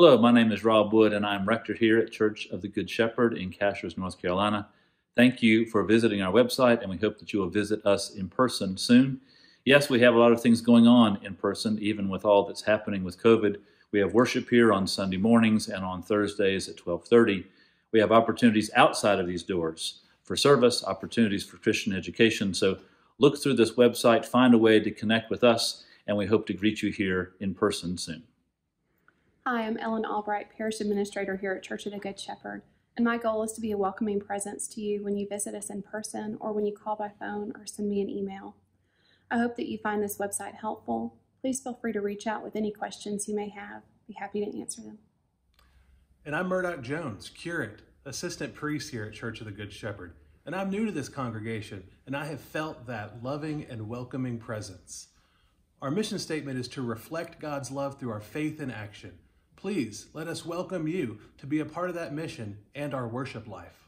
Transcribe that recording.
Hello, my name is Rob Wood, and I'm rector here at Church of the Good Shepherd in Cashiers, North Carolina. Thank you for visiting our website, and we hope that you will visit us in person soon. Yes, we have a lot of things going on in person, even with all that's happening with COVID. We have worship here on Sunday mornings and on Thursdays at 12:30. We have opportunities outside of these doors for service, opportunities for Christian education. So look through this website, find a way to connect with us, and we hope to greet you here in person soon. Hi, I'm Ellen Albright, Parish Administrator here at Church of the Good Shepherd, and my goal is to be a welcoming presence to you when you visit us in person or when you call by phone or send me an email. I hope that you find this website helpful. Please feel free to reach out with any questions you may have. Be happy to answer them. And I'm Murdoch Jones, curate, assistant priest here at Church of the Good Shepherd. And I'm new to this congregation, and I have felt that loving and welcoming presence. Our mission statement is to reflect God's love through our faith and action Please let us welcome you to be a part of that mission and our worship life.